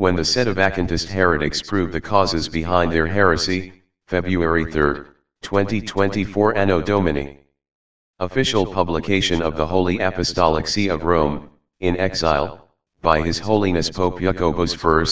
when the set of Sedevacantist heretics proved the causes behind their heresy, February 3, 2024 Anno Domini. Official publication of the Holy Apostolic See of Rome, in exile, by His Holiness Pope Jacobus I,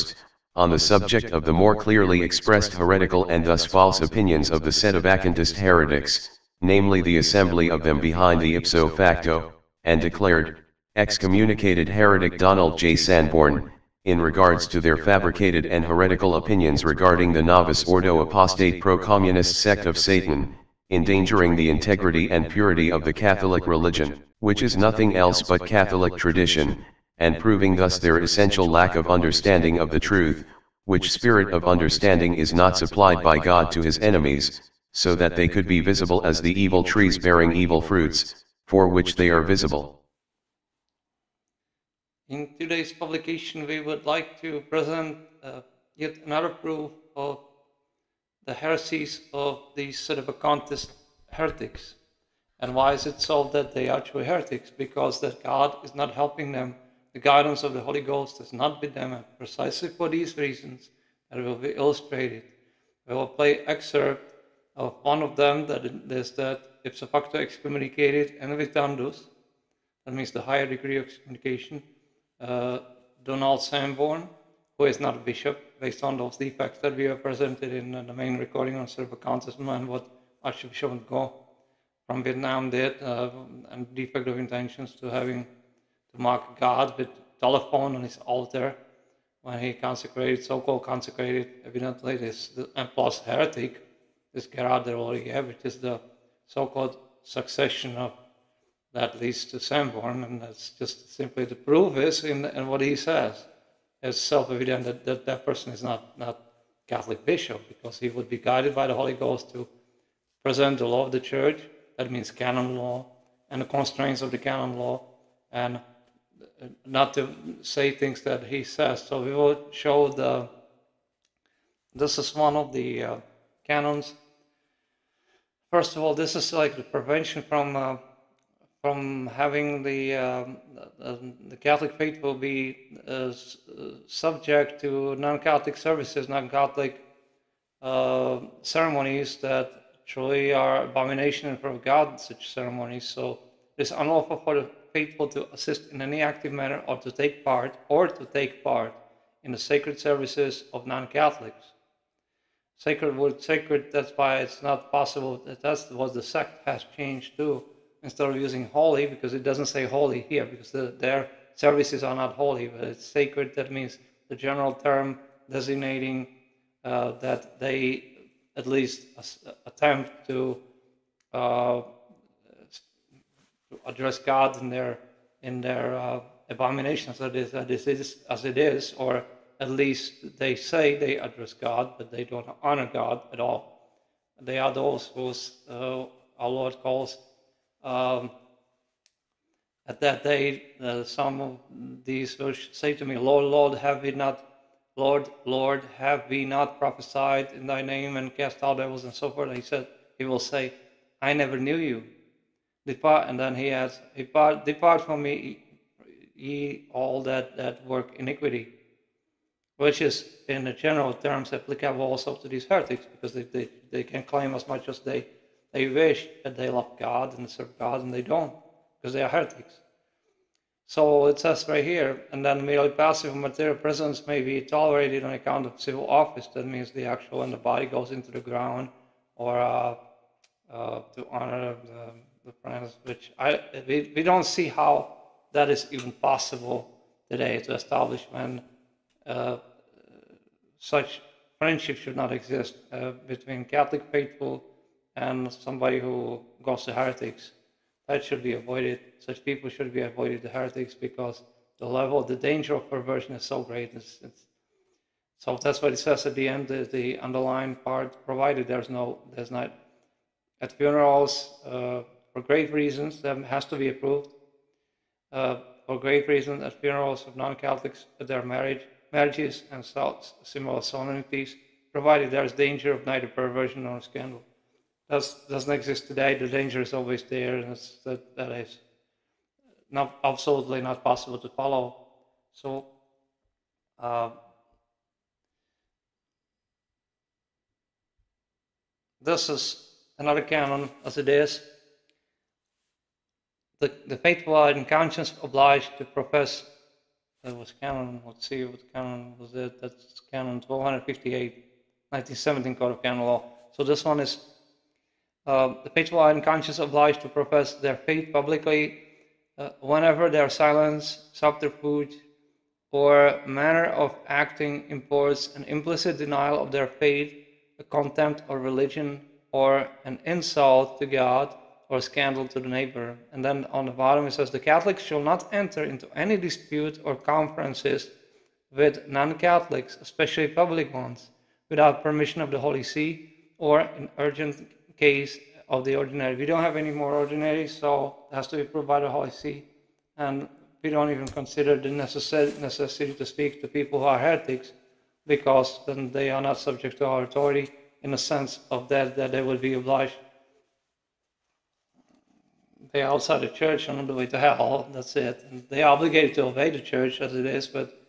on the subject of the more clearly expressed heretical and thus false opinions of the set of Sedevacantist heretics, namely the assembly of them behind the ipso facto, and declared, excommunicated heretic Donald J. Sanborn, in regards to their fabricated and heretical opinions regarding the Novus Ordo apostate pro-communist sect of Satan, endangering the integrity and purity of the Catholic religion, which is nothing else but Catholic tradition, and proving thus their essential lack of understanding of the truth, which spirit of understanding is not supplied by God to his enemies, so that they could be visible as the evil trees bearing evil fruits, for which they are visible. In today's publication, we would like to present uh, yet another proof of the heresies of these Sedevacantist heretics. And why is it so that they are true heretics? Because that God is not helping them. The guidance of the Holy Ghost has not been them. And precisely for these reasons that will be illustrated. We will play excerpt of one of them that is that ipso facto excommunicated and vitandus. That means the higher degree of excommunication. Uh, Donald Sanborn, who is not a bishop, based on those defects that we have presented in the main recording on Sedevacantism and what Archbishop Ngo from Vietnam did, uh, and defect of intentions to having to mark God with telephone on his altar when he consecrated, so-called consecrated, evidently this, and plus heretic, this Guérard des Lauriers, which is the so-called succession of that leads to Sanborn, and that's just simply the proof is in, in what he says it's self-evident that, that that person is not, not Catholic bishop because he would be guided by the Holy Ghost to present the law of the church. That means canon law and the constraints of the canon law and not to say things that he says. So we will show the, this is one of the uh, canons. First of all, this is like the prevention from uh, from having the, um, the Catholic faith will be uh, subject to non-Catholic services, non-Catholic uh, ceremonies that truly are abomination in front of God, such ceremonies. So it's unlawful for the faithful to assist in any active manner or to take part or to take part in the sacred services of non-Catholics. Sacred word sacred, that's why it's not possible, that's what the sect has changed too instead of using holy, because it doesn't say holy here, because the, their services are not holy, but it's sacred. That means the general term designating uh, that they at least attempt to, uh, address God in their in their uh, abominations that is, that is as it is, or at least they say they address God, but they don't honor God at all. They are those who uh, our Lord calls um, at that day, uh, some of these will say to me, Lord, Lord, have we not, Lord, Lord, have we not prophesied in thy name and cast out devils and so forth? And he said, he will say, I never knew you. Depart, and then he adds, depart, depart from me, ye all that, that work iniquity, which is in the general terms applicable also to these heretics, because they, they, they can claim as much as they they wish that they love God and serve God, and they don't because they are heretics. So it says right here, and then merely passive material presence may be tolerated on account of civil office. That means the actual when the body goes into the ground, or uh, uh, to honor the, the friends, which I we, we don't see how that is even possible today to establish when uh, such friendship should not exist uh, between Catholic faithful and somebody who goes to heretics. That should be avoided. Such people should be avoided, the heretics, because the level, the danger of perversion is so great. It's, it's, so that's what it says at the end, the, the underlying part, provided there's no, there's not, at funerals, uh, for grave reasons, that has to be approved. Uh, for grave reasons, at funerals of non-Catholics, at their marriage, marriages and similar solemnities, provided there's danger of neither perversion nor scandal does, doesn't exist today. The danger is always there, and that, that is not absolutely not possible to follow. So, uh, this is another canon as it is. The, the faithful are in conscience obliged to profess. That was canon. Let's see what canon was it. That's canon 1258, 1917 Code of Canon Law. So this one is uh, the faithful are in conscience obliged to profess their faith publicly uh, whenever their silence, subterfuge, or manner of acting imports an implicit denial of their faith, a contempt of religion, or an insult to God or scandal to the neighbor. And then on the bottom it says the Catholics shall not enter into any dispute or conferences with non Catholics, especially public ones, without permission of the Holy See or in urgent case of the ordinary. We don't have any more ordinary, so it has to be approved by the Holy See. And we don't even consider the necessity to speak to people who are heretics because then they are not subject to our authority in the sense of that that they will be obliged they are outside the church and on the way to hell that's it and they are obligated to obey the church as it is but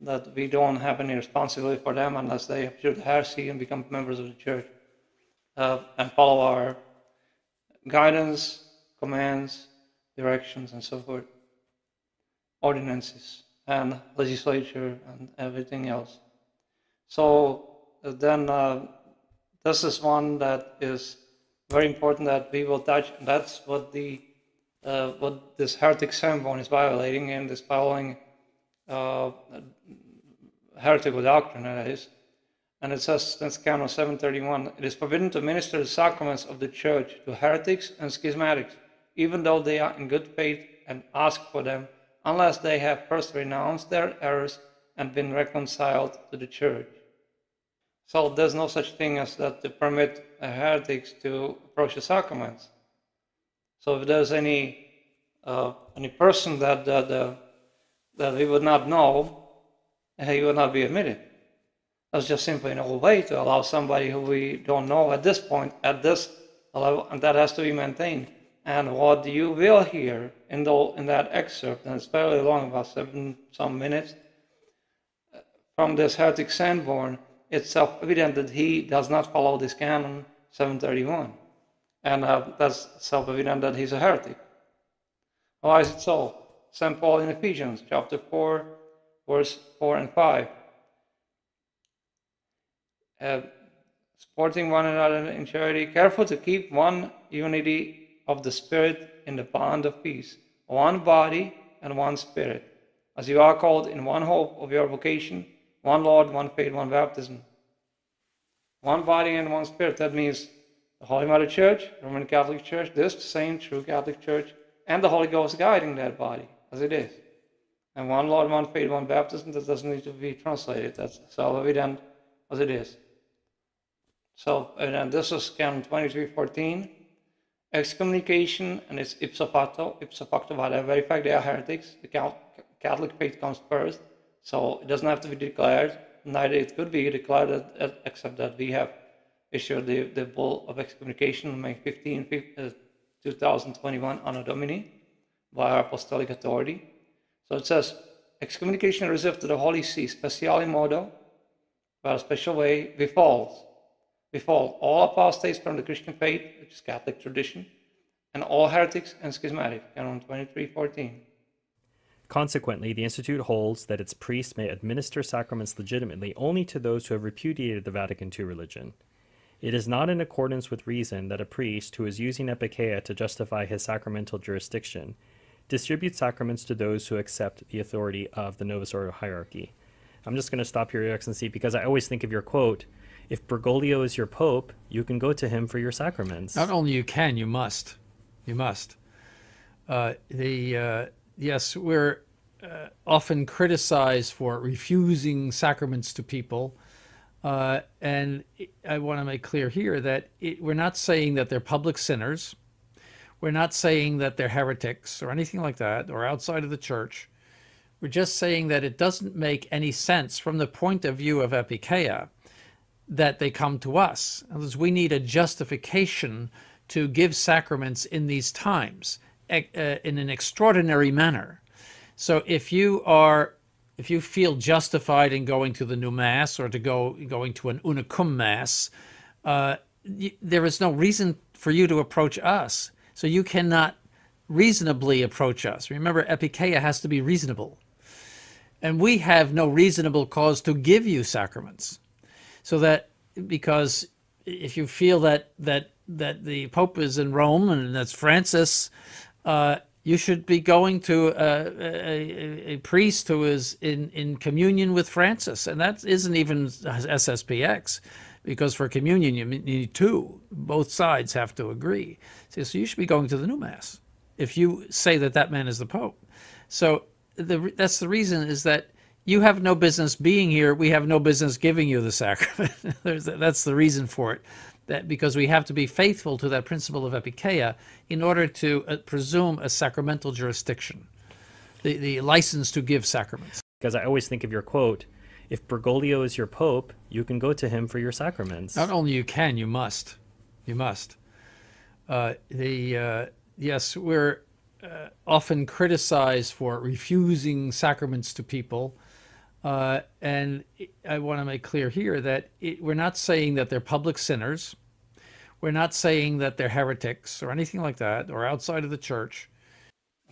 that we don't have any responsibility for them unless they the heresy and become members of the church and follow our guidance commands directions and so forth ordinances and legislature and everything else. So uh, then uh, this is one that is very important that we will touch. That's what the uh, what this heretic ceremony is violating and is following uh, heretical doctrine that is. And it says, that's Canon 731, it is forbidden to minister the sacraments of the church to heretics and schismatics, even though they are in good faith and ask for them unless they have first renounced their errors and been reconciled to the church. So there's no such thing as that to permit heretics to approach the sacraments. So if there's any uh, any person that that, uh, that we would not know, he would not be admitted. That's just simply old way to allow somebody who we don't know at this point, at this level, and that has to be maintained. And what you will hear in, the, in that excerpt, and it's fairly long, about seven some minutes, from this heretic Sanborn, it's self-evident that he does not follow this canon 731. And uh, that's self-evident that he's a heretic. Why is it so? St. Paul in Ephesians chapter 4, verse 4 and 5. Uh, supporting one another in charity, careful to keep one unity of the Spirit in the bond of peace, one body and one Spirit, as you are called in one hope of your vocation, one Lord, one faith, one baptism. One body and one Spirit. That means the Holy Mother Church, Roman Catholic Church, this same true Catholic Church, and the Holy Ghost guiding that body as it is. And one Lord, one faith, one baptism, that doesn't need to be translated. That's self evident as it is. So, and this is Canon 2314 excommunication and it's ipso facto, ipso facto by the very fact they are heretics. The Catholic faith comes first, so it doesn't have to be declared. Neither it could be declared, except that we have issued the, the bull of excommunication on May 15, uh, 2021, Anno Domini, by our apostolic authority. So it says, excommunication reserved to the Holy See, speciale modo, by a special way, befalls befall all apostates from the Christian faith, which is Catholic tradition, and all heretics and schismatic, Canon 2314. Consequently, the Institute holds that its priests may administer sacraments legitimately only to those who have repudiated the Vatican II religion. It is not in accordance with reason that a priest who is using epikeia to justify his sacramental jurisdiction distributes sacraments to those who accept the authority of the Novus Ordo hierarchy. I'm just going to stop here, Your Excellency, because I always think of your quote if Bergoglio is your pope, you can go to him for your sacraments. Not only you can, you must. You must. Uh, the uh, yes, we're uh, often criticized for refusing sacraments to people, uh, and I want to make clear here that it, we're not saying that they're public sinners. We're not saying that they're heretics or anything like that, or outside of the church. We're just saying that it doesn't make any sense from the point of view of epikeia that they come to us. As we need a justification to give sacraments in these times uh, in an extraordinary manner. So if you are if you feel justified in going to the new mass or to go going to an una cum mass, uh, there is no reason for you to approach us. So you cannot reasonably approach us. Remember, epikeia has to be reasonable. And we have no reasonable cause to give you sacraments. So that because if you feel that that that the Pope is in Rome and that's Francis, uh, you should be going to a, a, a, priest who is in, in communion with Francis. And that isn't even SSPX, because for communion you need two. Both sides have to agree. So, so you should be going to the new Mass if you say that that man is the Pope. So the, that's the reason is that you have no business being here. We have no business giving you the sacrament. that's the reason for it that because we have to be faithful to that principle of epikeia in order to uh, presume a sacramental jurisdiction, the, the license to give sacraments. Because I always think of your quote, if Bergoglio is your pope, you can go to him for your sacraments. Not only you can, you must. You must. Uh, the uh, yes, we're uh, often criticized for refusing sacraments to people uh, and I want to make clear here that it, we're not saying that they're public sinners. We're not saying that they're heretics or anything like that or outside of the church.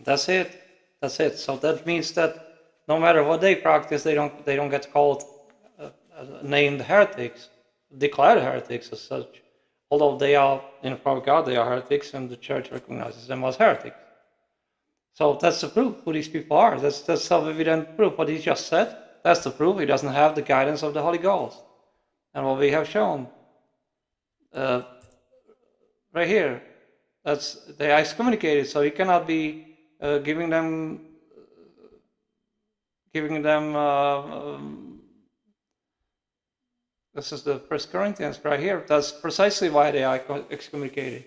That's it. That's it. So that means that no matter what they practice, they don't they don't get called uh, uh named heretics, declared heretics as such. Although they are in front of God, they are heretics, and the church recognizes them as heretics. So that's the proof who these people are. That's that's self-evident proof. What he just said that's the proof he doesn't have the guidance of the Holy Ghost. And what we have shown uh, right here, that's they excommunicated, so he cannot be uh, giving them giving them. Uh, um, this is the First Corinthians right here. That's precisely why they are excommunicated.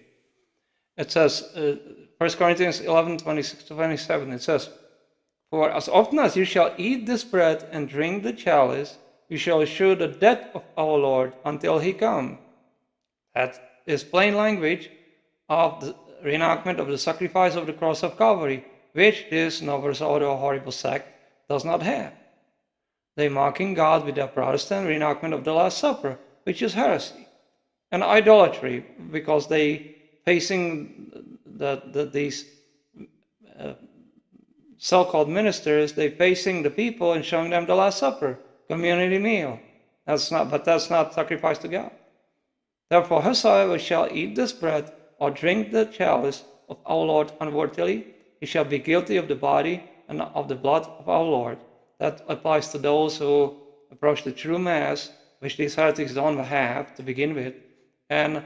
It says, uh, First Corinthians 11, 26 to 27. It says. For as often as you shall eat this bread and drink the chalice, you shall assure the death of our Lord until he come. That is plain language of the reenactment of the sacrifice of the cross of Calvary, which this Novus Ordo or horrible sect does not have. They mocking God with their Protestant reenactment of the Last Supper, which is heresy and idolatry, because they facing the, the, these uh, so-called ministers, they facing the people and showing them the Last Supper, community meal. That's not, but that's not sacrifice to God. Therefore, whosoever shall eat this bread or drink the chalice of our Lord unworthily, he shall be guilty of the body and of the blood of our Lord. That applies to those who approach the true Mass, which these heretics don't have to begin with, and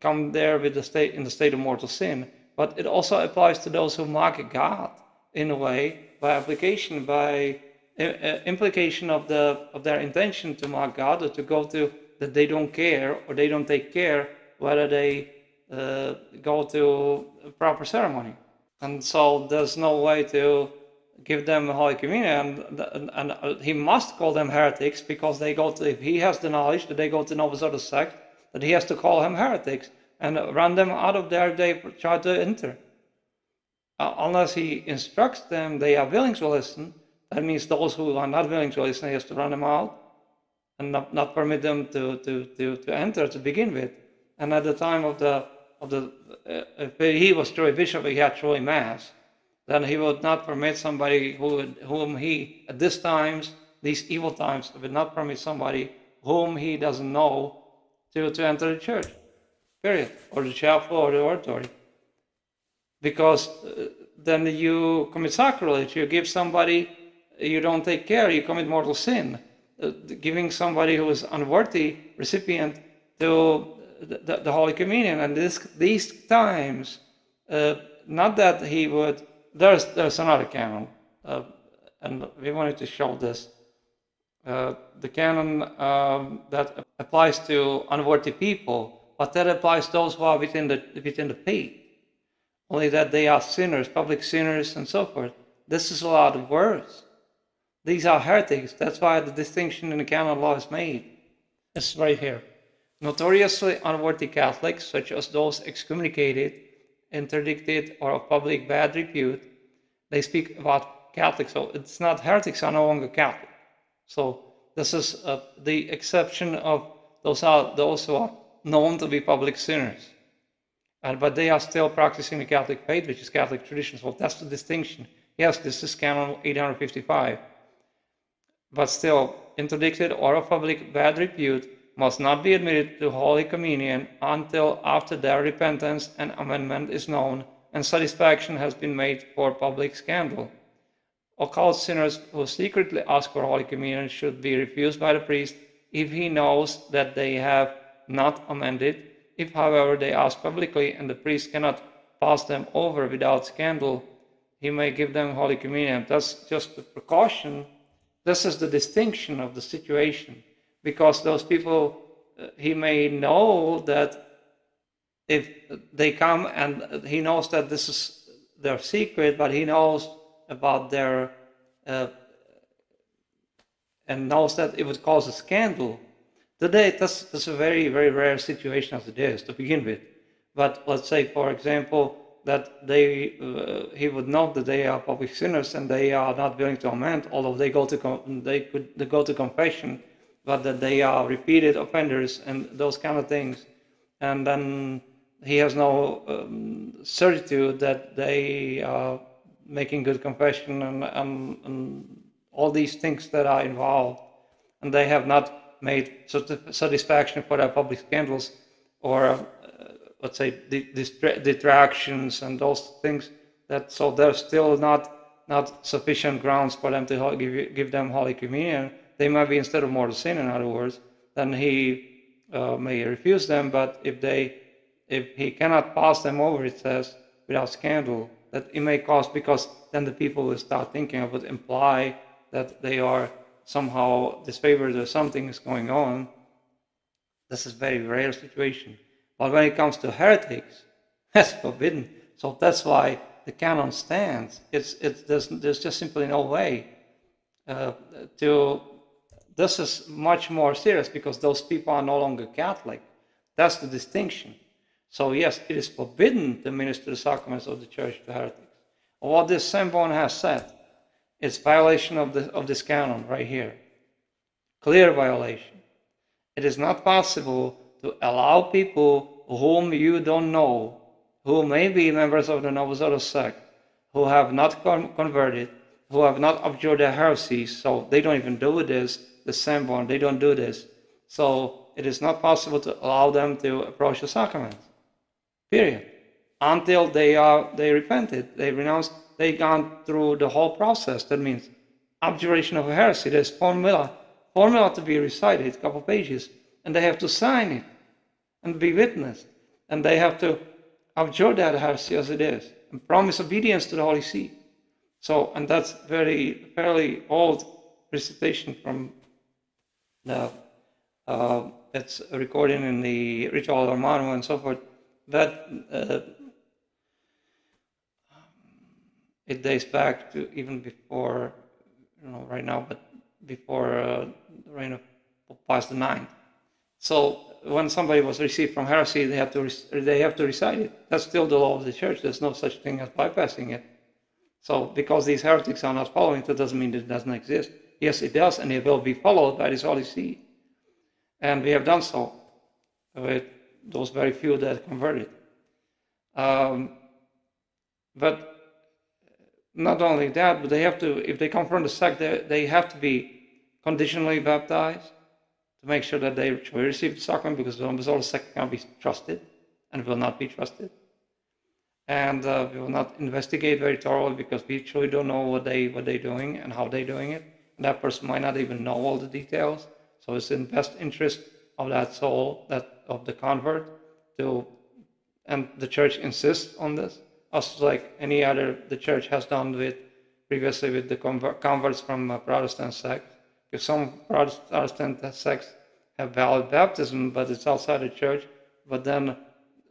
come there with the state in the state of mortal sin. But it also applies to those who mock God in a way by application, by uh, uh, implication of the of their intention to mock God or to go to that they don't care or they don't take care whether they uh, go to a proper ceremony. And so there's no way to give them Holy Communion, and, and, and uh, he must call them heretics because they go to, if he has the knowledge that they go to Novus sect, that he has to call them heretics and run them out of there they try to enter uh, unless he instructs them, they are willing to listen. That means those who are not willing to listen, he has to run them out and not, not permit them to, to, to, to enter to begin with. And at the time of the of the uh, if he was truly bishop, he had truly mass, then he would not permit somebody who would, whom he at this times, these evil times, would not permit somebody whom he doesn't know to, to enter the church. Period. Or the chapel or the oratory because uh, then you commit sacrilege. You give somebody, you don't take care, you commit mortal sin. Uh, giving somebody who is unworthy recipient to the, the Holy Communion. And this, these times, uh, not that he would, there's, there's another canon, uh, and we wanted to show this. Uh, the canon um, that applies to unworthy people, but that applies to those who are within the, within the faith only that they are sinners, public sinners, and so forth. This is a lot worse. These are heretics. That's why the distinction in the canon law is made. It's right here. Notoriously unworthy Catholics, such as those excommunicated, interdicted, or of public bad repute, they speak about Catholics. So it's not heretics are no longer Catholic. So this is uh, the exception of those are those who are known to be public sinners. And, but they are still practicing the Catholic faith, which is Catholic tradition. So that's the distinction. Yes, this is canon 855. But still, interdicted or of public bad repute must not be admitted to Holy Communion until after their repentance and amendment is known and satisfaction has been made for public scandal. Occult sinners who secretly ask for Holy Communion should be refused by the priest if he knows that they have not amended. If, however, they ask publicly and the priest cannot pass them over without scandal, he may give them Holy Communion. That's just a precaution. This is the distinction of the situation because those people, uh, he may know that if they come and he knows that this is their secret, but he knows about their uh, and knows that it would cause a scandal. Today, that's, that's a very, very rare situation as it is to begin with. But let's say, for example, that they uh, he would know that they are public sinners and they are not willing to amend, although they go to they could they go to confession, but that they are repeated offenders and those kind of things, and then he has no um, certitude that they are making good confession and, and, and all these things that are involved, and they have not made satisfaction for their public scandals or uh, let's say the detractions and those things that so there's still not not sufficient grounds for them to give, give them holy communion. They might be instead of mortal sin in other words then he uh, may refuse them but if they if he cannot pass them over it says without scandal that it may cause because then the people will start thinking it would imply that they are somehow disfavored or something is going on. This is very rare situation. But when it comes to heretics, that's forbidden. So that's why the canon stands. It's, it's, there's, there's just simply no way uh, to. This is much more serious because those people are no longer Catholic. That's the distinction. So yes, it is forbidden to minister the sacraments of the church to heretics. What this Sanborn has said is violation of, the, of this canon right here. Clear violation. It is not possible to allow people whom you don't know, who may be members of the Novus Ordo sect, who have not con- converted, who have not abjured their heresies, so they don't even do this, the Sanborn, they don't do this. So it is not possible to allow them to approach the sacrament. Period. Until they are they repented, they renounced, they gone through the whole process. That means abjuration of heresy. There's formula, formula to be recited, a couple pages, and they have to sign it and be witnessed, and they have to abjure that heresy as it is and promise obedience to the Holy See. So, and that's very fairly old recitation from the. Uh, it's recorded in the Ritual Romanum and so forth that uh, it dates back to even before, you know, right now, but before uh, the reign of Pius IX. So when somebody was received from heresy, they have to they have to recite it. That's still the law of the church. There's no such thing as bypassing it. So because these heretics are not following, that doesn't mean it doesn't exist. Yes, it does, and it will be followed by this Holy See. And we have done so with those very few that converted. Um, but not only that, but they have to, if they come from the sect, they, they have to be conditionally baptized to make sure that they receive the sacrament because the all sect cannot be trusted and will not be trusted. And uh, we will not investigate very thoroughly because we truly don't know what they what they're doing and how they're doing it. And that person might not even know all the details. So it's in best interest of that soul, that of the convert, to and the church insists on this, as like any other the church has done with previously with the converts from Protestant sect. Because some Protestant sects have valid baptism, but it's outside the church. But then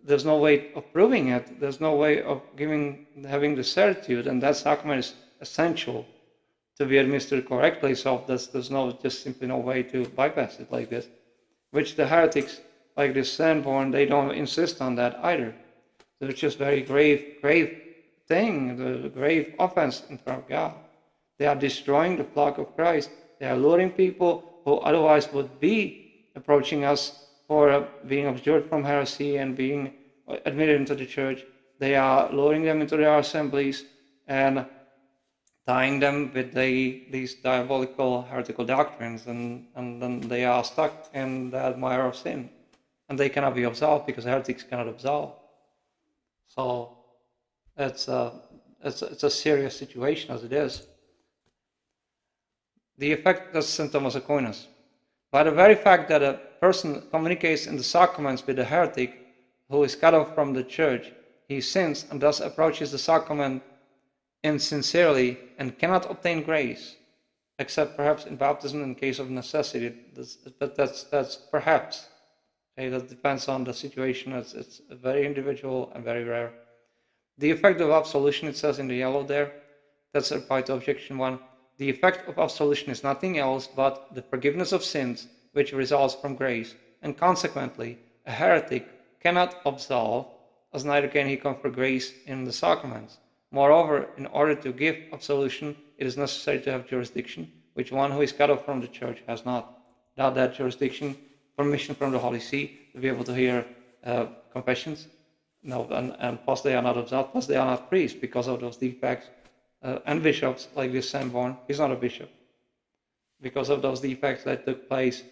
there's no way of proving it. There's no way of giving having the certitude, and that sacrament is essential to be administered correctly. So there's, there's no just simply no way to bypass it like this which the heretics like this Sanborn, they don't insist on that either. It's just very grave, grave thing, the grave offense in front of God. They are destroying the flock of Christ. They are luring people who otherwise would be approaching us for uh, being abjured from heresy and being admitted into the church. They are luring them into their assemblies and tying them with the, these diabolical heretical doctrines, and, and then they are stuck in the mire of sin. And they cannot be absolved because heretics cannot absolve. So it's a, it's, a, it's a serious situation as it is. The effect of St. Thomas Aquinas. By the very fact that a person communicates in the sacraments with a heretic who is cut off from the church, he sins and thus approaches the sacrament insincerely and cannot obtain grace, except perhaps in baptism in case of necessity. But that's that's perhaps. That depends on the situation. It's, it's very individual and very rare. The effect of absolution, it says in the yellow there, that's reply to objection one. The effect of absolution is nothing else but the forgiveness of sins which results from grace, and consequently, a heretic cannot absolve, as neither can he confer grace in the sacraments. Moreover, in order to give absolution, it is necessary to have jurisdiction, which one who is cut off from the church has not. Without that jurisdiction, permission from the Holy See to be able to hear uh, confessions, no, and, and plus they are not absolved, plus they are not priests because of those defects, uh, and bishops like this Sanborn, he's not a bishop. Because of those defects that took place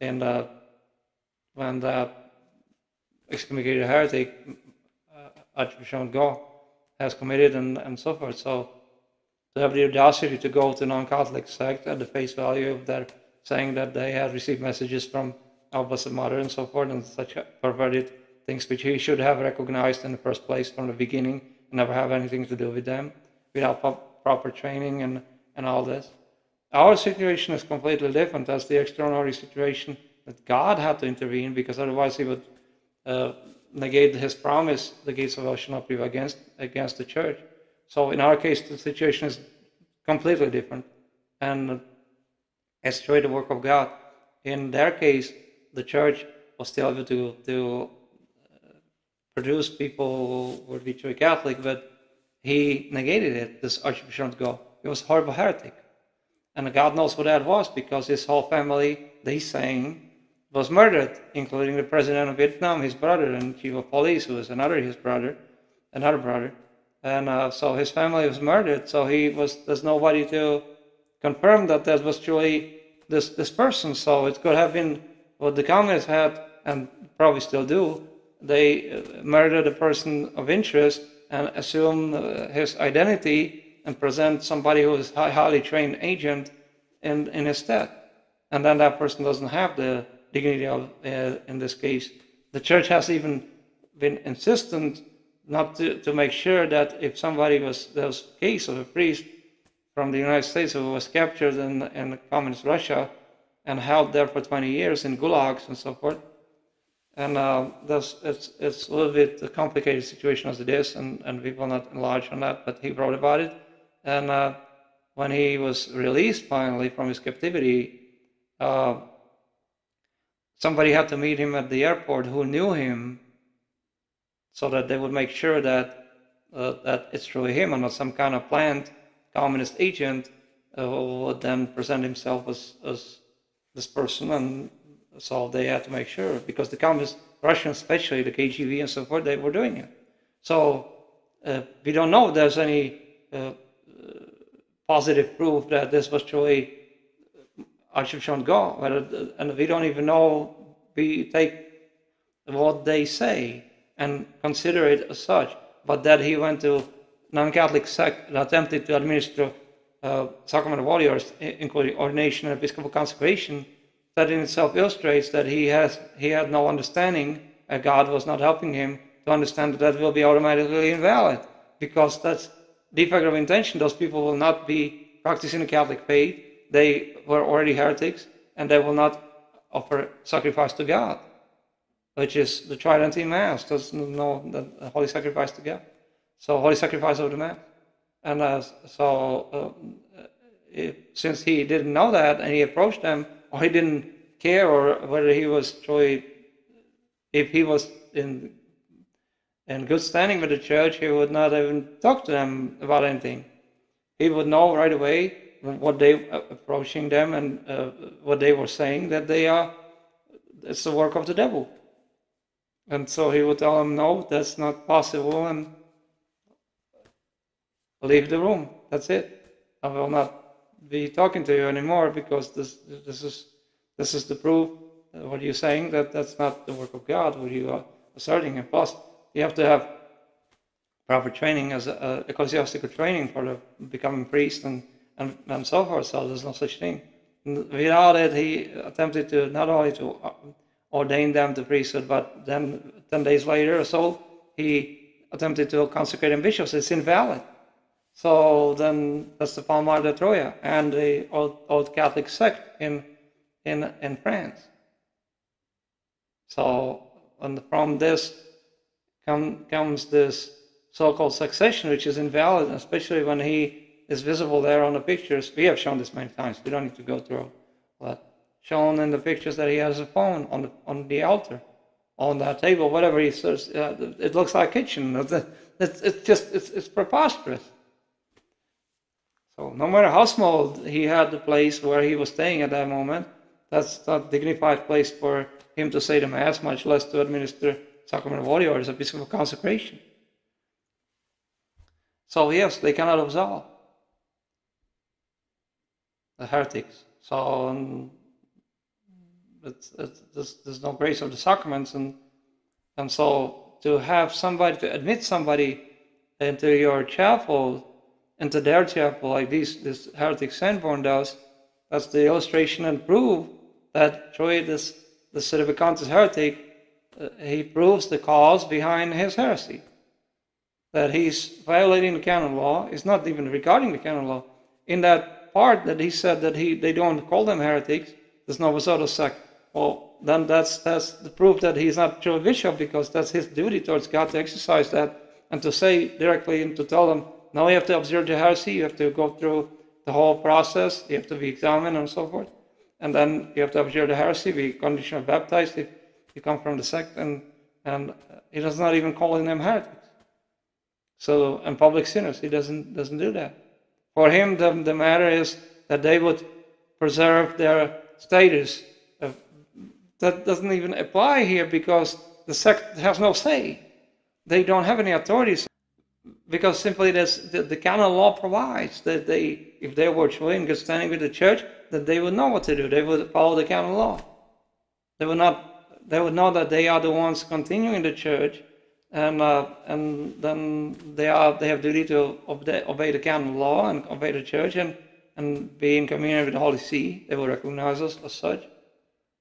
in the, when the excommunicated heretic uh, Archbishop Ngo has committed and, and so forth. So to have the audacity to go to non-Catholic sect at the face value of their saying that they had received messages from Blessed Mother and so forth and such perverted things which he should have recognized in the first place from the beginning, and never have anything to do with them without proper training and, and all this. Our situation is completely different. That's the extraordinary situation that God had to intervene because otherwise he would uh, negate his promise, the gates of hell shall not prevail against, against the church. So in our case, the situation is completely different. And it's truly the work of God. In their case, the church was still able to, to uh, produce people who would be true Catholic, but he negated it, this Archbishop Ngo. He was a horrible heretic. And God knows what that was because his whole family, they sang was murdered, including the president of Vietnam, his brother, and chief of police, who was another his brother, another brother. And uh, so his family was murdered. So he was there's nobody to confirm that that was truly this this person. So it could have been what the communists had, and probably still do. They uh, murdered a person of interest and assume uh, his identity and present somebody who is a highly trained agent in in his stead. And then that person doesn't have the dignity of, uh, in this case. The church has even been insistent not to, to make sure that if somebody was, there was a case of a priest from the United States who was captured in, in communist Russia and held there for 20 years in gulags and so forth. And uh, that's, it's, it's a little bit a complicated situation as it is, and, and we will not enlarge on that, but he wrote about it. And uh, when he was released finally from his captivity, uh, somebody had to meet him at the airport who knew him so that they would make sure that uh, that it's really him and not some kind of planned communist agent uh, who would then present himself as, as this person and so they had to make sure because the communist Russians, especially the KGB and so forth, they were doing it. So uh, we don't know if there's any uh, positive proof that this was truly Archbishop Ngo, and we don't even know, we take what they say and consider it as such, but that he went to non-Catholic sect and attempted to administer uh, sacrament of warriors, including ordination and episcopal consecration, that in itself illustrates that he has he had no understanding, and God was not helping him to understand that that will be automatically invalid, because that's defect of intention. Those people will not be practicing the Catholic faith, they were already heretics and they will not offer sacrifice to God, which is the Tridentine Mass. Does no the holy sacrifice to God. So holy sacrifice of the Mass. And uh, so if, since he didn't know that and he approached them, or he didn't care, or whether he was truly, if he was in in good standing with the church, he would not even talk to them about anything. He would know right away what they uh, approaching them and uh, what they were saying that they are it's the work of the devil. And so he would tell them, no, that's not possible, and leave the room. That's it. I will not be talking to you anymore because this this is this is the proof. What you're saying that that's not the work of God. What you are asserting, and plus you have to have proper training as a, ecclesiastical training for the becoming priest and, and and so forth. So there's no such thing. Without it, he attempted to not only to ordain them to priesthood, but then ten days later or so, he attempted to consecrate them bishops. It's invalid. So then that's the Palmar de Troya and the old, old Catholic sect in, in, in France. So and from this come, comes this so-called succession, which is invalid, especially when he is visible there on the pictures. We have shown this many times. We don't need to go through that. Shown in the pictures that he has a phone on the, on the altar, on that table, whatever he says. Uh, it looks like kitchen. It's, it's just, it's, it's preposterous. So no matter how small he had the place where he was staying at that moment, that's not dignified place for him to say the mass, much less to administer sacrament of holy orders, a bishop of consecration. So yes, they cannot absolve the heretics. So um, it's, it's, there's, there's no grace of the sacraments, and and so to have somebody to admit somebody into your chapel into their chapel like this, this heretic Sanborn does, that's the illustration and proof that Troy, this, the Sedevacantist heretic, uh, he proves the cause behind his heresy. That he's violating the canon law. It's not even regarding the canon law. In that part that he said that he they don't call them heretics, there's no Ordo sect. Well, then that's that's the proof that he's not true bishop because that's his duty towards God to exercise that and to say directly and to tell them now you have to observe the heresy, you have to go through the whole process, you have to be examined and so forth. And then you have to observe the heresy, be conditionally baptized if you come from the sect, and, and he does not even calling them heretics. So, and public sinners, he doesn't, doesn't do that. For him, the, the matter is that they would preserve their status. Of, that doesn't even apply here because the sect has no say. They don't have any authority because simply this, the, the canon law provides that they, if they were truly in good standing with the church, that they would know what to do. They would follow the canon law. They would not. They would know that they are the ones continuing the church, and uh, and then they are they have duty to obey, the canon law and obey the church and and be in communion with the Holy See. They will recognize us as such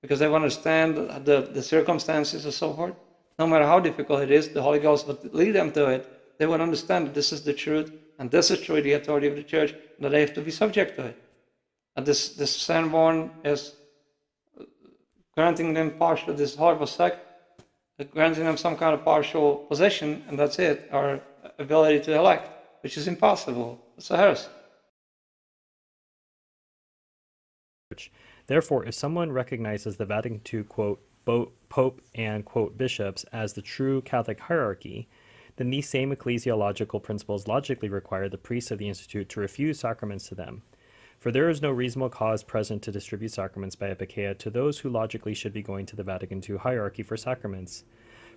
because they will understand the the circumstances and so forth. No matter how difficult it is, the Holy Ghost would lead them to it they will understand that this is the truth and this is truly the authority of the church, and that they have to be subject to it. And this, this Sanborn is uh, granting them partial, this horrible sect, uh, granting them some kind of partial position, and that's it, our ability to elect, which is impossible. It's a heresy. Therefore, if someone recognizes the Vatican II, quote, Pope and, quote, bishops as the true Catholic hierarchy, then these same ecclesiological principles logically require the priests of the Institute to refuse sacraments to them. For there is no reasonable cause present to distribute sacraments by epikeia to those who logically should be going to the Vatican II hierarchy for sacraments.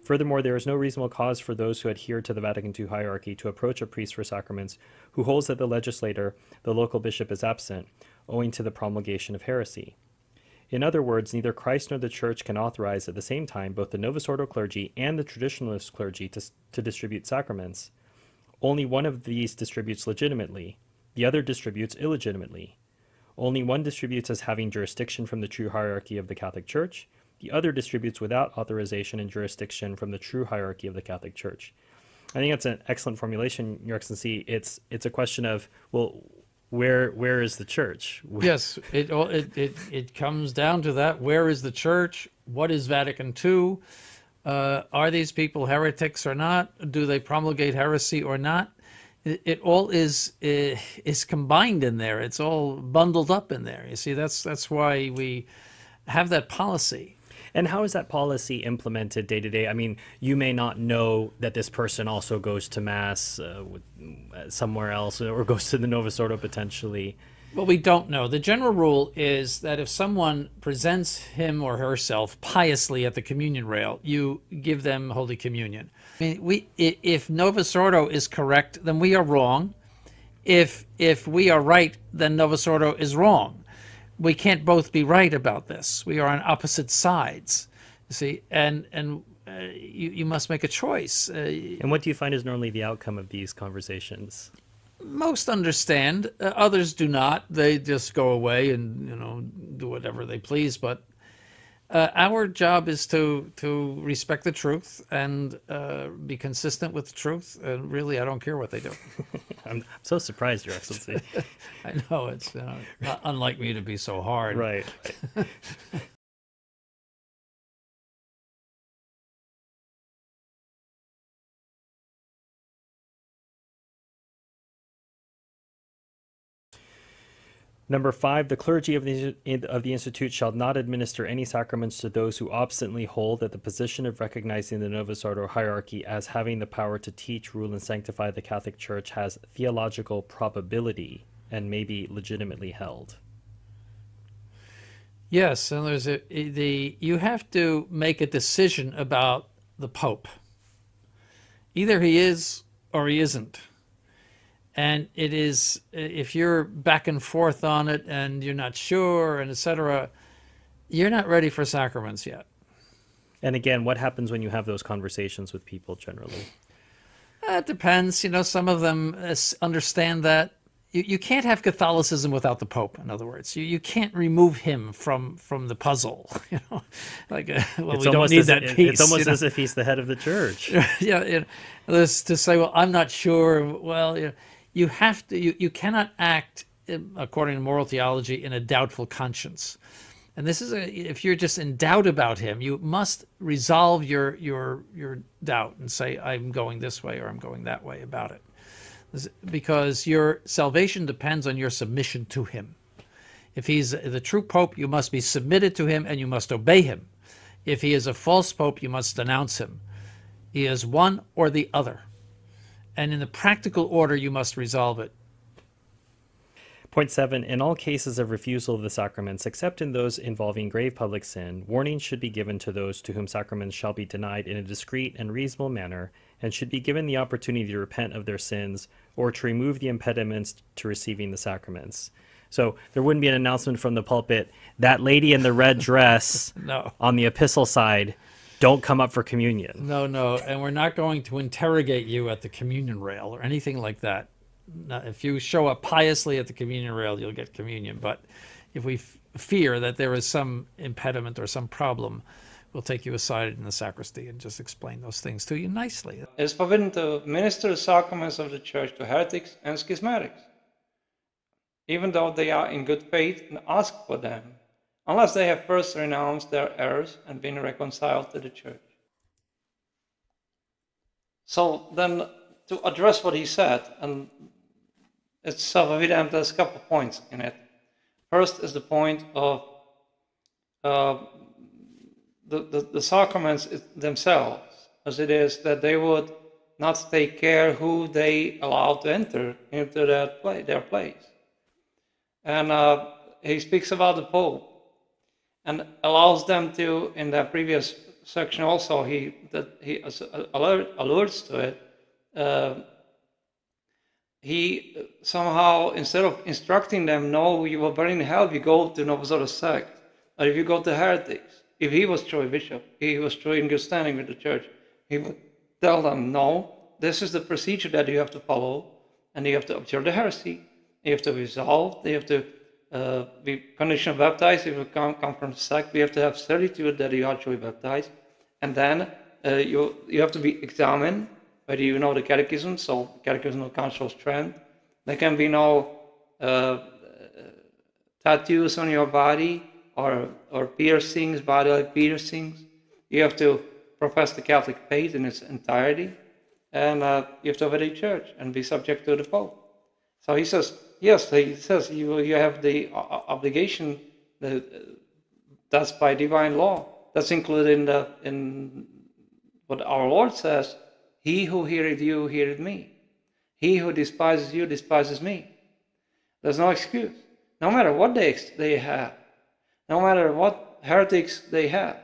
Furthermore, there is no reasonable cause for those who adhere to the Vatican II hierarchy to approach a priest for sacraments who holds that the legislator, the local bishop, is absent, owing to the promulgation of heresy. In other words, neither Christ nor the Church can authorize at the same time both the Novus Ordo clergy and the traditionalist clergy to, to distribute sacraments. Only one of these distributes legitimately, the other distributes illegitimately. Only one distributes as having jurisdiction from the true hierarchy of the Catholic Church, the other distributes without authorization and jurisdiction from the true hierarchy of the Catholic Church. I think that's an excellent formulation, Your Excellency. It's it's a question of well, where where is the church? yes, it, it it it comes down to that. Where is the church? What is Vatican II? Uh, are these people heretics or not? Do they promulgate heresy or not? It, it all is is combined in there. It's all bundled up in there. You see, that's that's why we have that policy. And how is that policy implemented day to day? I mean, you may not know that this person also goes to mass uh, uh, somewhere else or goes to the Novus Ordo potentially. Well, we don't know. The general rule is that if someone presents him or herself piously at the communion rail, you give them Holy Communion. I mean, we if Novus Ordo is correct, then we are wrong. If if we are right, then Novus Ordo is wrong. We can't both be right about this. We are on opposite sides. You see, and and uh, you you must make a choice. Uh, And what do you find is normally the outcome of these conversations? most understand uh, others do not they just go away and you know do whatever they please but uh, our job is to to respect the truth and uh, be consistent with the truth and really i don't care what they do I'm so surprised, Your Excellency. i know it's you know, not unlike me to be so hard right. Number five, the clergy of the, of the Institute shall not administer any sacraments to those who obstinately hold that the position of recognizing the Novus Ordo hierarchy as having the power to teach, rule, and sanctify the Catholic Church has theological probability and may be legitimately held. yes and there's a the you have to make a decision about the pope either he is or he isn't and it is if you're back and forth on it and you're not sure and etc you're not ready for sacraments yet And again, what happens when you have those conversations with people generally? Uh, it depends you know some of them uh, understand that you, you can't have catholicism without the pope in other words you, you can't remove him from from the puzzle you know like uh, well we don't need that it- piece It's almost you know? as if he's the head of the church. yeah, it, this to say, well, I'm not sure. Well, you, you have to. You, you cannot act um, according to moral theology in a doubtful conscience. And this is a, if you're just in doubt about him, you must resolve your your your doubt and say, I'm going this way or I'm going that way about it, because your salvation depends on your submission to him. If he's the true pope, you must be submitted to him and you must obey him. If he is a false pope, you must denounce him. He is one or the other. And in the practical order, you must resolve it. Point seven, in all cases of refusal of the sacraments, except in those involving grave public sin, warning should be given to those to whom sacraments shall be denied in a discreet and reasonable manner, and should be given the opportunity to repent of their sins or to remove the impediments to receiving the sacraments. So there wouldn't be an announcement from the pulpit, that lady in the red dress No. on the epistle side, don't come up for communion. No, no. And we're not going to interrogate you at the communion rail or anything like that. No, if you show up piously at the communion rail, you'll get communion. But if we f- fear that there is some impediment or some problem, we'll take you aside in the sacristy and just explain those things to you nicely. It is forbidden to minister the sacraments of the church to heretics and schismatics, even though they are in good faith and ask for them, unless they have first renounced their errors and been reconciled to the church. So then, to address what he said, and it's self-evident, there's a couple of points in it. First is the point of uh, the, the, the sacraments themselves, as it is that they would not take care who they allow to enter into their, play, their place. And uh, he speaks about the Pope and allows them to, in that previous section also, he that he alert, alludes to it. Uh, he somehow, instead of instructing them, no, you will burn in hell, you go to Novus Ordo sect, or if you go to heretics. If he was true bishop, he was true in good standing with the church, he would tell them, no, this is the procedure that you have to follow, and you have to observe the heresy, you have to resolve, you have to uh, be conditionally baptized, if you come, come from sect, we have to have certitude that you are truly baptized, and then uh, you, you have to be examined whether you know the catechism, so catechism of Council of There can be no uh, tattoos on your body or, or piercings, bodily piercings. You have to profess the Catholic faith in its entirety, and uh, you have to obey the church and be subject to the Pope. So he says, yes, he says you, you have the uh, uh, obligation, the, that's by divine law. That's included in, the, in what our Lord says, he who heareth you, heareth me. He who despises you, despises me. There's no excuse. no matter what they, they have, no matter what heretics they have,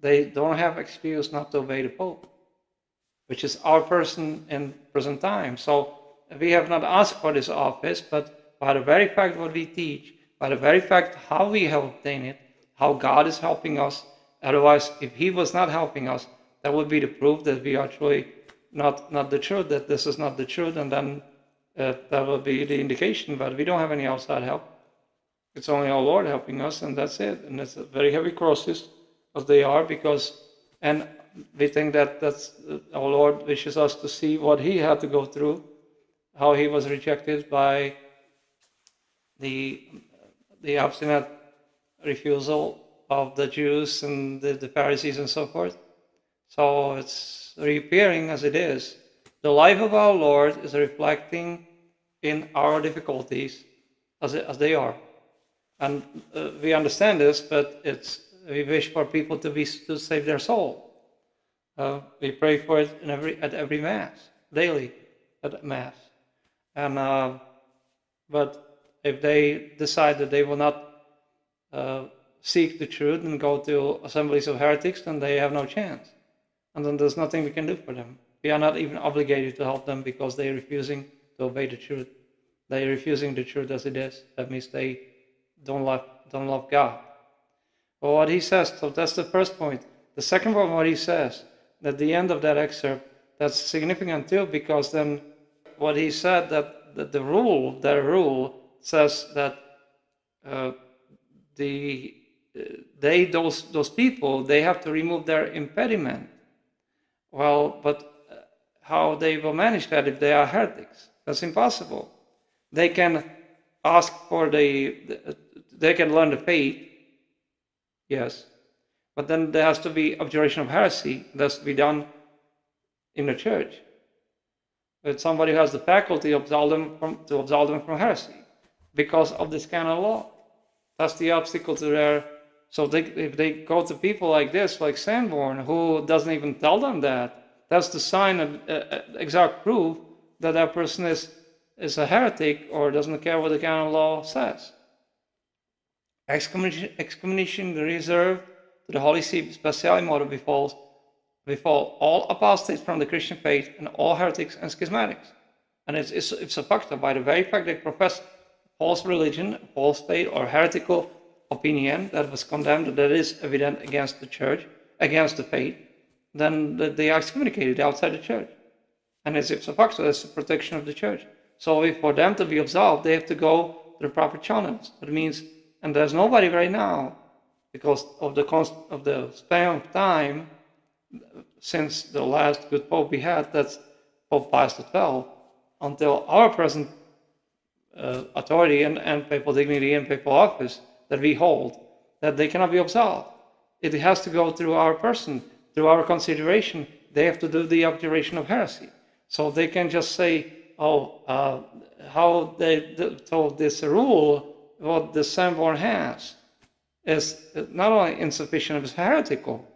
they don't have excuse not to obey the Pope, which is our person in present time. So we have not asked for this office, but by the very fact what we teach, by the very fact how we have obtained it, how God is helping us. Otherwise, if He was not helping us, that would be the proof that we are truly not not the truth, that this is not the truth, and then uh, that will be the indication. But we don't have any outside help. It's only our Lord helping us, and that's it. And it's a very heavy crosses, as they are, because and we think that that's uh, our Lord wishes us to see what He had to go through, how He was rejected by the the obstinate refusal of the Jews and the, the Pharisees and so forth. So it's reappearing as it is. The life of our Lord is reflecting in our difficulties as, as they are. And uh, we understand this, but it's we wish for people to be to save their soul. Uh, we pray for it in every at every mass, daily at mass. And uh, but if they decide that they will not uh, seek the truth and go to assemblies of heretics, then they have no chance. And then there's nothing we can do for them. We are not even obligated to help them because they are refusing to obey the truth. They are refusing the truth as it is. That means they don't love, don't love God. But what he says, so that's the first point. The second point, what he says, at the end of that excerpt, that's significant too, because then what he said that, the rule, their rule, says that uh, the they those those people they have to remove their impediment. Well, but uh, how they will manage that if they are heretics? That's impossible. They can ask for the, they can learn the faith, yes, but then there has to be abjuration of heresy. That has to be done in the church. But somebody who has the faculty to absolve them from, to absolve them from heresy because of this canon law. That's the obstacle to their. So they, if they go to people like this, like Sanborn, who doesn't even tell them that, that's the sign of uh, uh, exact proof that that person is is a heretic or doesn't care what the canon law says. Excommunication, excommunication reserved to the Holy See, speciali modo befalls befall all apostates from the Christian faith and all heretics and schismatics. And it's, it's, it's a by the very fact they profess false religion, false faith, or heretical opinion that was condemned, that is evident against the church, against the faith, then they are excommunicated outside the church. And it's ipso facto, that's the protection of the church. So for them to be absolved, they have to go the proper channels. That means, and there's nobody right now, because of the const, of the span of time since the last good pope we had, that's Pope Pius XII, until our present uh, authority and, and papal dignity and papal office that we hold, that they cannot be absolved. It has to go through our person, through our consideration. They have to do the abjuration of heresy. So they can just say, oh, uh, how they told this rule, what the Sanborn has, is not only insufficient, it's heretical,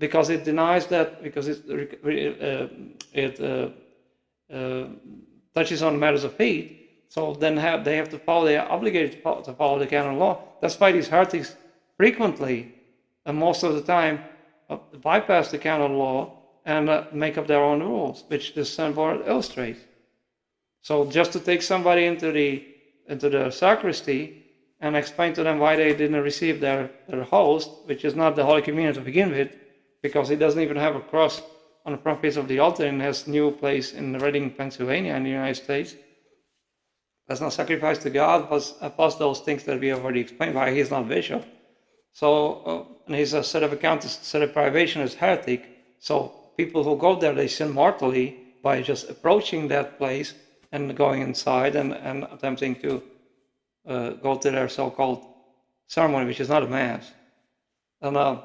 because it denies that, because it, uh, it uh, uh, touches on matters of faith, so then have, they have to follow, they are obligated to follow, the canon law. That's why these heretics frequently, and most of the time, uh, bypass the canon law and uh, make up their own rules, which this Sanborn illustrates. So just to take somebody into the into the sacristy and explain to them why they didn't receive their, their host, which is not the Holy Communion to begin with, because he doesn't even have a cross on the front face of the altar and has new place in Reading, Pennsylvania in the United States does not sacrifice to God, plus, plus those things that we have already explained why he's not bishop. So, uh, and he's a set of account, set of privation as heretic. So people who go there, they sin mortally by just approaching that place and going inside and, and attempting to uh, go to their so-called ceremony, which is not a mass. And uh,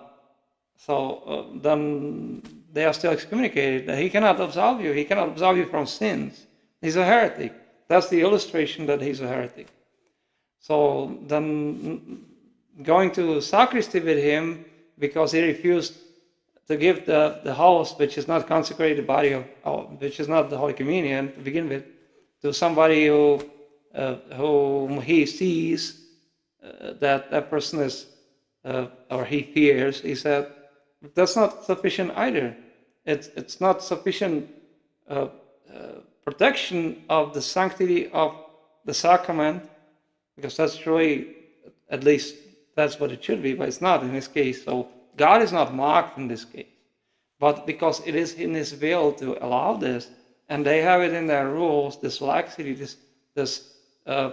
so uh, then they are still excommunicated. He cannot absolve you. He cannot absolve you from sins. He's a heretic. That's the illustration that he's a heretic. So then going to sacristy with him because he refused to give the, the host, which is not consecrated body of, which is not the Holy Communion to begin with, to somebody who uh, whom he sees uh, that that person is uh, or he fears, he said, that's not sufficient either. It's it's not sufficient uh, uh, protection of the sanctity of the sacrament, because that's really, at least that's what it should be, but it's not in this case. So God is not mocked in this case, but because it is in His will to allow this, and they have it in their rules, this laxity, this this uh, uh,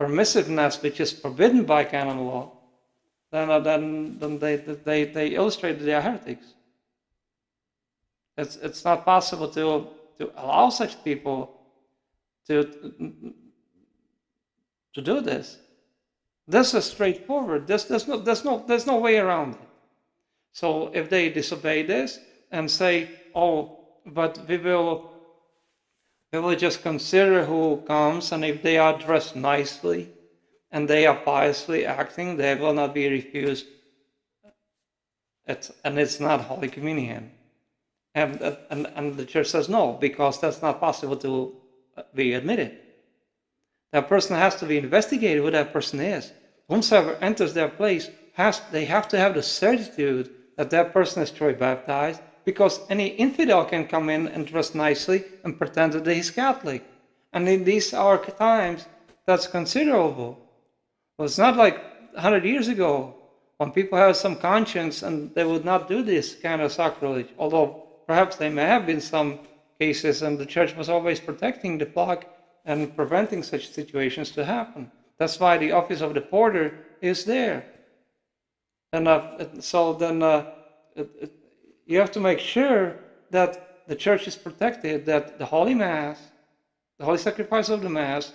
permissiveness which is forbidden by canon law, then, then, then they, they, they illustrate that they are heretics. It's, it's not possible to, to allow such people to, to do this. This is straightforward. This, there's, no, there's, no, there's no way around it. So if they disobey this and say, oh, but we will, we will just consider who comes, and if they are dressed nicely, and they are piously acting, they will not be refused. It's, and it's not Holy Communion. And, and, and the church says no, because that's not possible to uh, be admitted. That person has to be investigated who that person is. Whomsoever enters their place, has, they have to have the certitude that that person is truly baptized, because any infidel can come in and dress nicely and pretend that he's Catholic. And in these our times, that's considerable. Well, it's not like 100 years ago when people have some conscience and they would not do this kind of sacrilege, although perhaps there may have been some cases and the church was always protecting the flock and preventing such situations to happen. That's why the office of the porter is there. And uh, so then uh, it, it, you have to make sure that the church is protected, that the Holy Mass, the Holy Sacrifice of the Mass,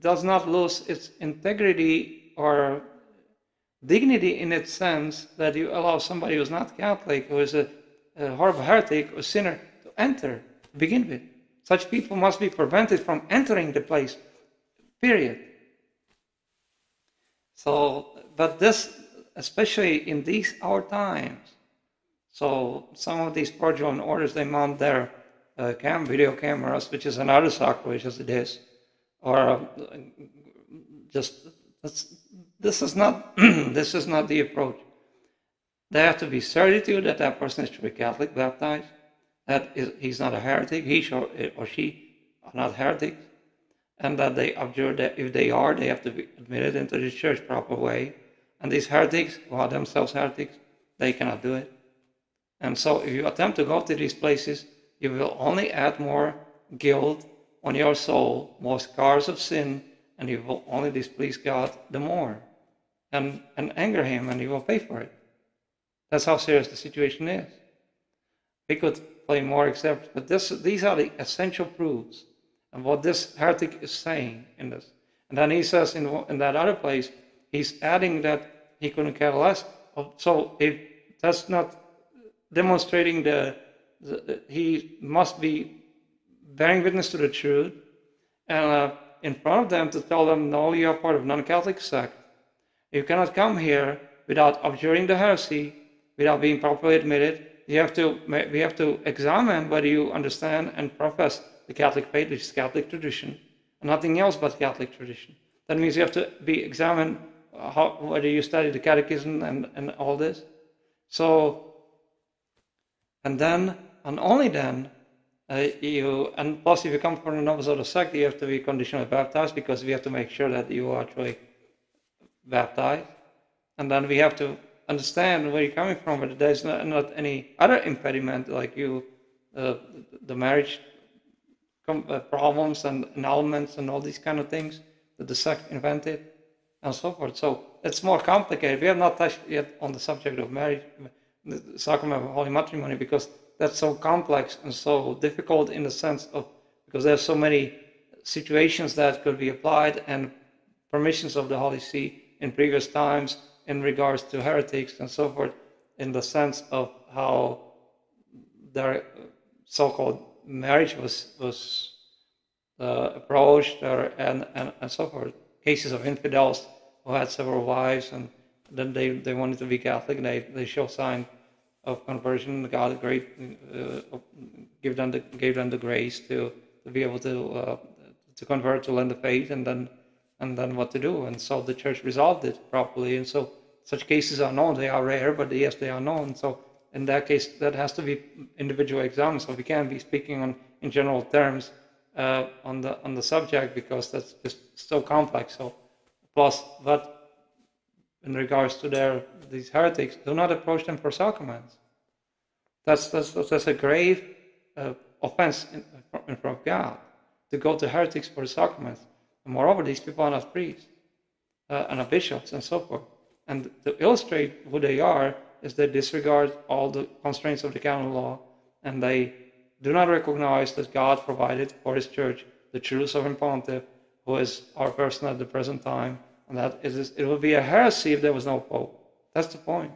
does not lose its integrity or dignity in its sense that you allow somebody who's not Catholic, who is a, a horrible heretic or sinner, to enter to begin with. Such people must be prevented from entering the place, period. So, but this, especially in these our times, so some of these fraudulent orders, they mount their uh, cam video cameras, which is another sacrilege as it is or uh, just this is not this is not the approach. There have to be certitude that that person is to be Catholic baptized, that is, he's not a heretic, he or she are not heretics, and that they abjure that if they are, they have to be admitted into the church proper way. And these heretics, who are themselves heretics, they cannot do it. And so if you attempt to go to these places, you will only add more guilt on your soul more scars of sin, and you will only displease God the more and, and anger Him, and you will pay for it. That's how serious the situation is. We could play more examples, but this, these are the essential proofs of what this heretic is saying in this. And then he says in, in that other place, he's adding that he couldn't care less. Oh, so if that's not demonstrating the, the he must be bearing witness to the truth, and uh, in front of them to tell them, no, you are part of non-Catholic sect. You cannot come here without abjuring the heresy, without being properly admitted. You have to, we have to examine whether you understand and profess the Catholic faith, which is Catholic tradition, and nothing else but Catholic tradition. That means you have to be examined uh, how, whether you study the Catechism and, and all this. So, and then, and only then, uh, you and plus if you come from another sort of sect, you have to be conditionally baptized because we have to make sure that you are actually baptized, and then we have to understand where you're coming from. But there's not, not any other impediment like you, uh, the marriage uh, problems and annulments and all these kind of things that the sect invented and so forth. So it's more complicated. We have not touched yet on the subject of marriage, the sacrament of holy matrimony, because that's so complex and so difficult in the sense of because there's so many situations that could be applied and permissions of the Holy See in previous times in regards to heretics and so forth, in the sense of how their so-called marriage was was uh, approached or, and, and, and so forth. Cases of infidels who had several wives and then they, they wanted to be Catholic and they, they show sign of conversion. God great uh, give them the, gave them the grace to, to be able to uh, to convert to learn the faith, and then and then what to do. And so the church resolved it properly. And so such cases are known. They are rare, but yes, they are known. So in that case, that has to be individual examined. So we can't be speaking on in general terms uh, on the on the subject because that's just so complex. So plus, but in regards to their these heretics, do not approach them for sacraments. That's that's that's a grave uh, offense in, in front of God to go to heretics for sacraments. And moreover, these people are not priests uh, and are bishops and so forth. And to illustrate who they are is they disregard all the constraints of the canon law and they do not recognize that God provided for His church the true sovereign pontiff, who is our person at the present time, and that is, it would be a heresy if there was no pope. That's the point.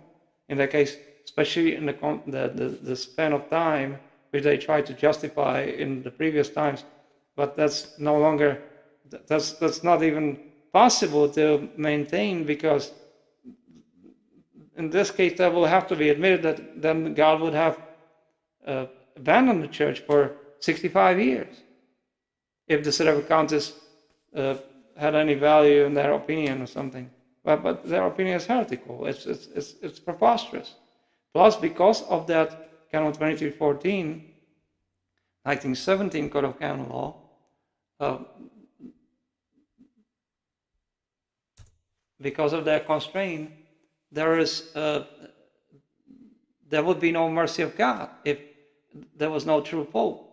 In that case, especially in the, the, the, the span of time which they tried to justify in the previous times, but that's no longer that's that's not even possible to maintain because in this case that will have to be admitted that then God would have uh, abandoned the church for 65 years if the Sedevacantists uh, had any value in their opinion or something. But, but their opinion is heretical. It's, it's, it's, it's preposterous. Plus, because of that Canon 2314, 1917 Code of Canon Law, uh, because of that constraint, there is uh, there would be no mercy of God if there was no true pope.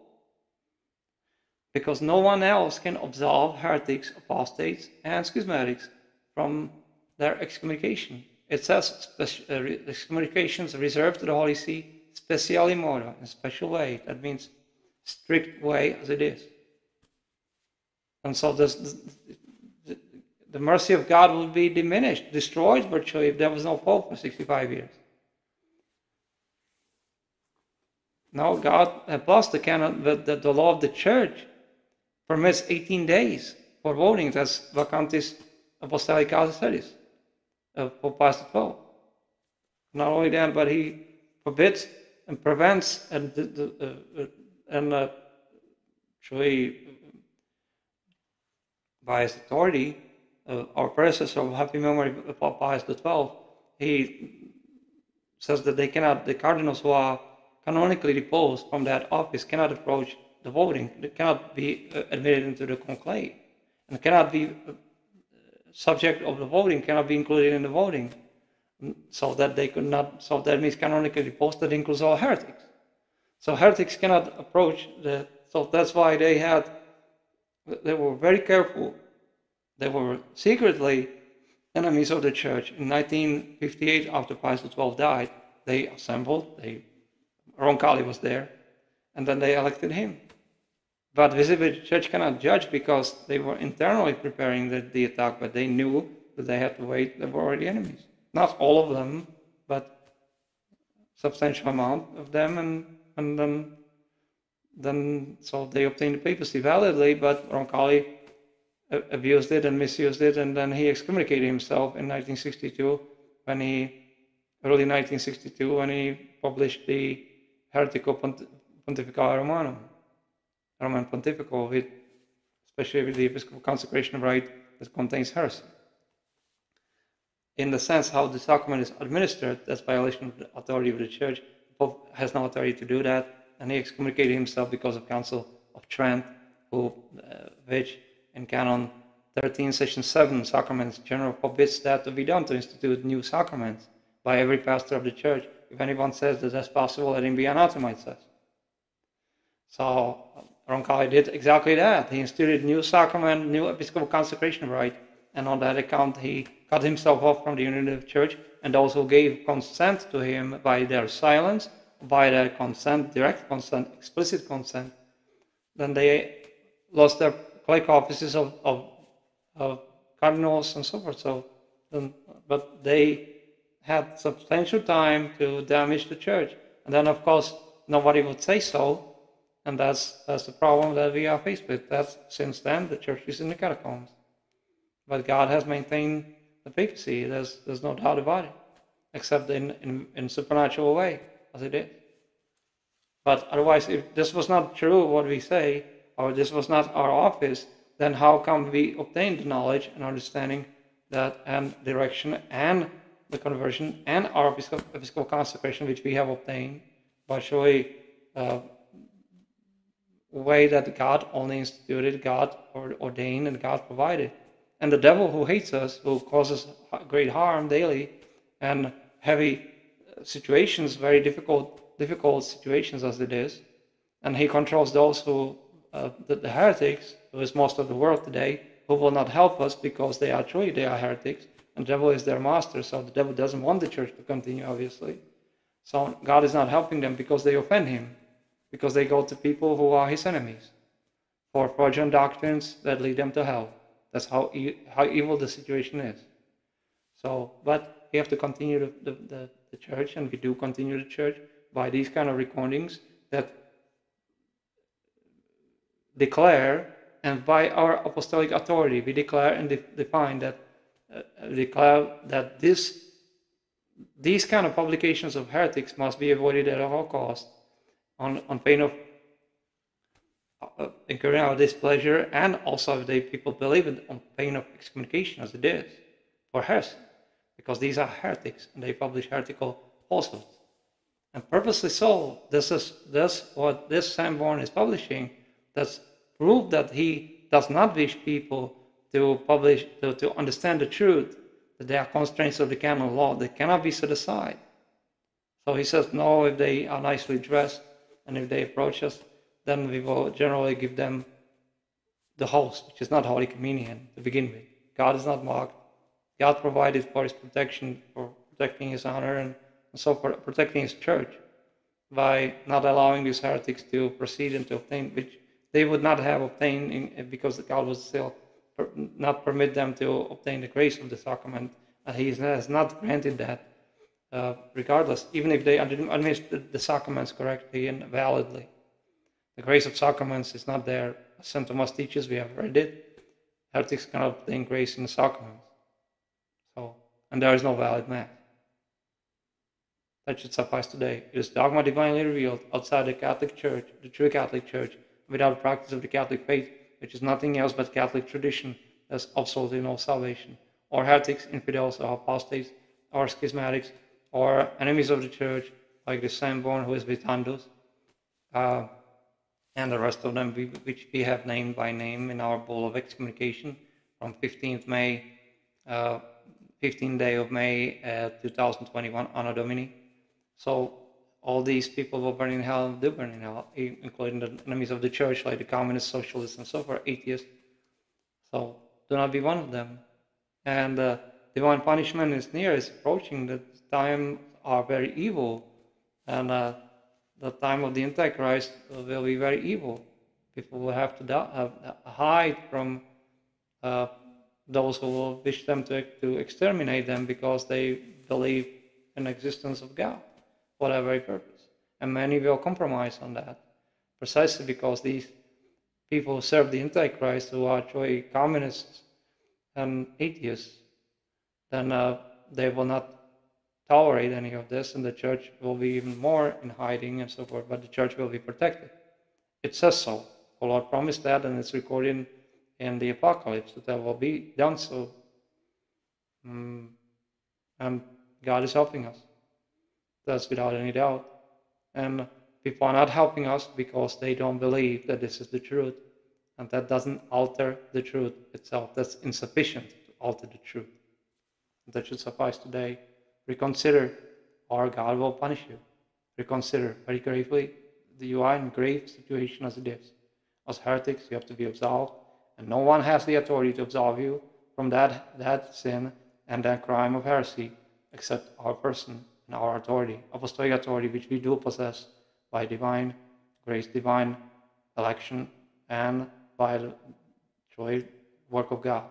Because no one else can absolve heretics, apostates, and schismatics from their excommunication. It says uh, excommunications reserved to the Holy See, speciali modo, in a special way. That means strict way as it is. And so this, the mercy of God would be diminished, destroyed virtually if there was no Pope for 65 years. Now God, and plus the canon, the, the, the law of the church permits 18 days for voting. That's vacantis apostolicae sedis of Pope Pius XII. Not only that, but he forbids and prevents and uh, uh, and uh, actually by his authority uh, our predecessor of happy memory, of Pope Pius XII, he says that they cannot, the cardinals who are canonically deposed from that office cannot approach the voting, they cannot be uh, admitted into the conclave, and cannot be uh, subject of the voting, cannot be included in the voting, so that they could not, so that means canonically deposed, that includes all heretics. So heretics cannot approach the, so that's why they had, they were very careful they were secretly enemies of the church. In 1958, after Pius XII died, they assembled, they, Roncalli was there, and then they elected him. But visibly, church cannot judge because they were internally preparing the, the attack, but they knew that they had to wait, they were already enemies. Not all of them, but substantial amount of them, and, and then, then so they obtained the papacy validly, but Roncalli uh, abused it and misused it, and then he excommunicated himself in 1962 when he, early 1962, when he published the Heretical Pont- Pontificale Romanum, Roman Pontifical, especially with the episcopal consecration rite that contains heresy. In the sense how the sacrament is administered, that's violation of the authority of the church. The Pope has no authority to do that, and he excommunicated himself because of Council of Trent, who, uh, which in Canon 13, Section 7, Sacraments, General forbids that to be done to institute new sacraments by every pastor of the church. If anyone says that that's possible, let him be anathema, it says. So Roncalli did exactly that. He instituted new sacrament, new episcopal consecration rite, and on that account he cut himself off from the unity of church, and also gave consent to him by their silence, by their consent, direct consent, explicit consent. Then they lost their like offices of, of, of cardinals and so forth. So, but they had substantial time to damage the church. And then, of course, nobody would say so. And that's, that's the problem that we are faced with. That's since then the church is in the catacombs. But God has maintained the papacy. There's, there's no doubt about it, except in, in, in supernatural way, as it is. But otherwise, if this was not true, what we say, or this was not our office, then how come we obtain the knowledge and understanding that and direction and the conversion and our episcopal, consecration, which we have obtained by uh, way that God only instituted, God ordained, and God provided. And the devil who hates us, who causes great harm daily, and heavy situations, very difficult, difficult situations as it is, and he controls those who, uh, the, the heretics, who is most of the world today, who will not help us because they are truly they are heretics, and devil is their master. So the devil doesn't want the church to continue, obviously. So God is not helping them because they offend him because they go to people who are his enemies for fraudulent doctrines that lead them to hell. That's how, e- how evil the situation is. So, but we have to continue the, the, the, the church, and we do continue the church by these kind of recordings that declare, and by our apostolic authority, we declare and de- define that, uh, declare that this, these kind of publications of heretics must be avoided at all costs on, on pain of uh, incurring our displeasure, and also if they people believe it on pain of excommunication, as it is for heresy, because these are heretics and they publish heretical falsehoods. And purposely so, this is this what this Sanborn is publishing. That's proof that he does not wish people to publish to, to understand the truth, that there are constraints of the canon law that cannot be set aside. So he says, no, if they are nicely dressed, and if they approach us, then we will generally give them the host, which is not Holy Communion to begin with. God is not mocked. God provided for his protection, for protecting his honor, and, so for protecting his church by not allowing these heretics to proceed and to obtain, which they would not have obtained in, because God was still per, not permit them to obtain the grace of the sacrament. And he has not granted that uh, regardless, even if they administer the sacraments correctly and validly. The grace of sacraments is not there. As St. Thomas teaches, we have read it. Heretics cannot obtain grace in the sacraments. So, and there is no valid mass. That should suffice today. It is dogma divinely revealed outside the Catholic Church, the true Catholic Church, without practice of the Catholic faith, which is nothing else but Catholic tradition. There's absolutely no salvation. Or heretics, infidels, or apostates, or schismatics, or enemies of the church, like the Sanborn who is Vitandus, uh, and the rest of them, which we have named by name in our bull of excommunication from 15th May, uh, 15th day of May uh, 2021, Anno Domini. So all these people will burn in hell do burn in hell, including the enemies of the church, like the communists, socialists, and so forth, atheists. So do not be one of them. And uh, divine punishment is near, is approaching. The time are very evil, and uh, the time of the Antichrist will be very evil. People will have to die, hide from uh, those who will wish them to, to exterminate them because they believe in existence of God, for that very purpose. And many will compromise on that, precisely because these people who serve the Antichrist, who are actually communists and atheists, then uh, they will not tolerate any of this, and the church will be even more in hiding and so forth, but the church will be protected. It says so. The Lord promised that, and it's recorded in the Apocalypse that that will be done so. Mm, and God is helping us. That's without any doubt. And people are not helping us because they don't believe that this is the truth. And that doesn't alter the truth itself. That's insufficient to alter the truth. That should suffice today. Reconsider, or God will punish you. Reconsider very gravely. You are in grave situation as it is. As heretics, you have to be absolved, and no one has the authority to absolve you from that, that sin and that crime of heresy except our person and our authority, apostolic authority, which we do possess by divine grace, divine election, and by the joy work of God.